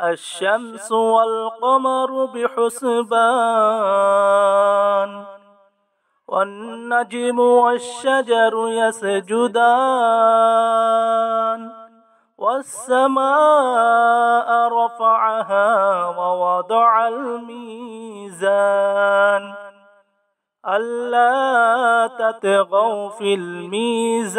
الشمس والقمر بحسبان والنجم والشجر يسجدان والسماء رفعها ووضع الميزان. ألا تطغوا في الميزان.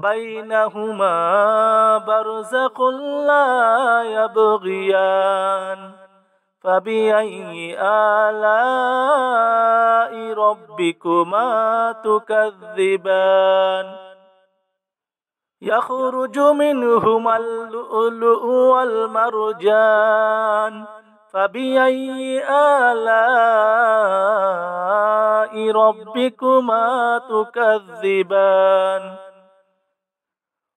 بينهما برزق لا يبغيان فبأي آلاء ربكما تكذبان يخرج منهما اللؤلؤ والمرجان فبأي آلاء ربكما تكذبان